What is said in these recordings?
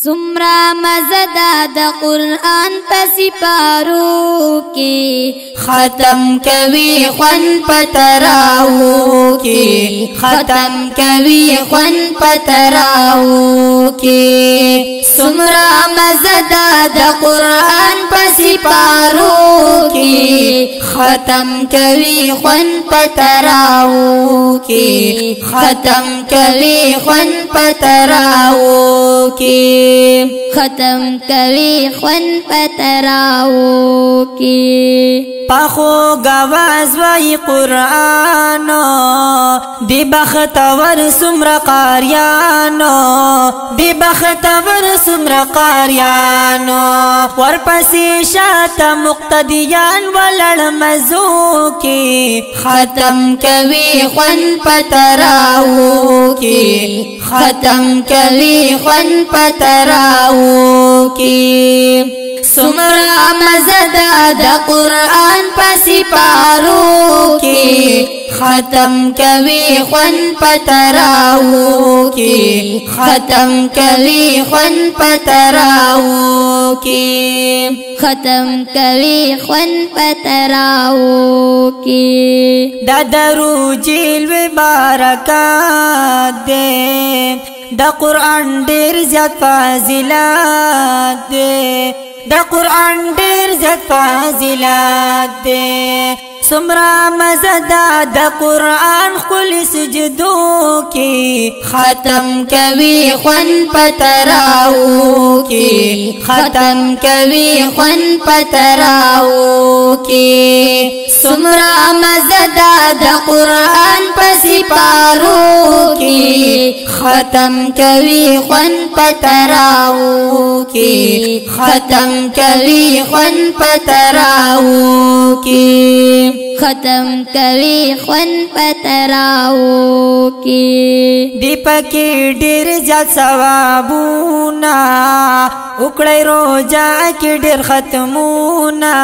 سمرا مزدا د قران پس پارو کی ختم کوي خون پتراو کی ختم کوي خون پتراو کی سمرا مزدا د قران سپارو کی ختم کوي خون پتراو کی ختم کوي خون پتراو کی ختم کوي خون پتراو کی پخو غواز وای قرانو دی بختور سمر قاریانو دی بختور سمر قاریانو ورپسې شاته مقتدیان ولړ مزو کې ختم کوي خون پتراو کې ختم کوي خون پتراو کې سمرا مزد د قران پس پارو کې ختم کوي خون پتراو کې ختم کوي خون پتراو کې ختم کوي خون پتراو کې دا درو جیل مبارکات دې د قران ډیر زیات فضیلت دې د قران ډیر زفاضلات دی سمرا مزدا د قران خل سجدو کی ختم کوي خون پتراو کی ختم کوي خون پتراو کی سمرا مزدا د قران پسې پارو کی ختم کوي خون پتراو کی ختم کوي خون پتراو کی ختم کوي خون پتراو کې دی پکې ډېر ځا ثوابونه وکړې روزا کې ډېر ختمونه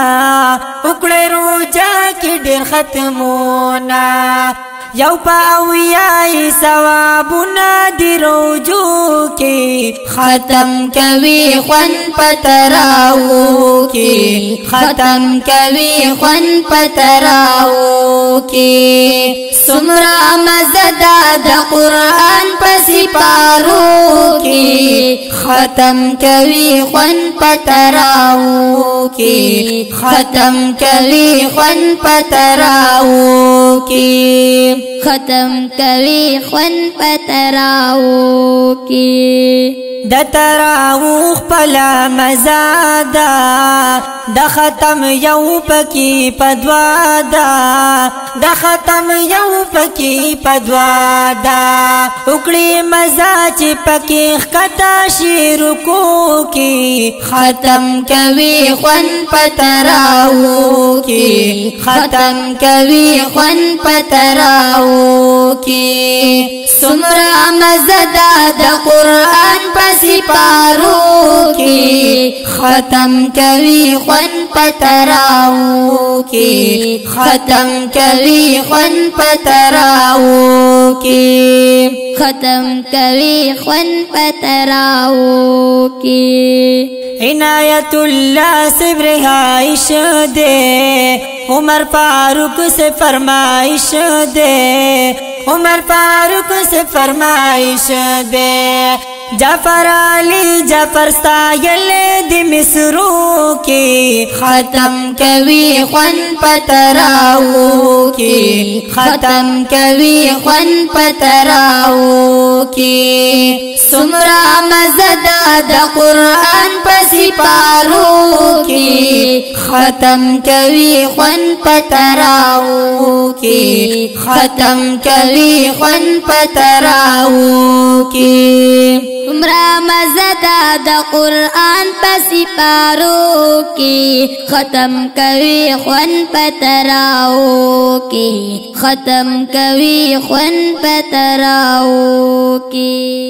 وکړې روزا کې ډېر ختمونه یو پاویای ثوابنا دی روجو کی ختم کوي خون پتراو کی ختم کوي خون پتراو کی سمرا مزدا د قران پسپارو کی ختم کوي خون پتراو کی ختم کوي خون پتراو کی ختم کوي خون پتراو کې د تراو خپل مزادا د ختم یو پکې پدوا دا د ختم یو پکې پدوا دا وکړي مزا چې پکې خطا شیر کو کې ختم کوي خون پتراو کې ختم کوي خون پتراو کې سمرا مزدا د قران پس پارو کې ختم کوي خون پتراو کې ختم کوي کوي خون پتراو کې ختم کوي خون پتراو کې عنایت الله صبر عائش دے عمر فاروق سے فرمائش دے عمر فاروق سے فرمائش دے جعفر علی جعفر سایل د مصرو کې ختم کوي خون پتراو کې ختم کوي خون پتراو کې سمرا مزدا د قران په سپار ختم کوي خون پتراو کی ختم کوي خون پتراو کی عمره مزدا د قران پسې پارو کی ختم کوي خون پتراو کی ختم کوي خون پتراو کی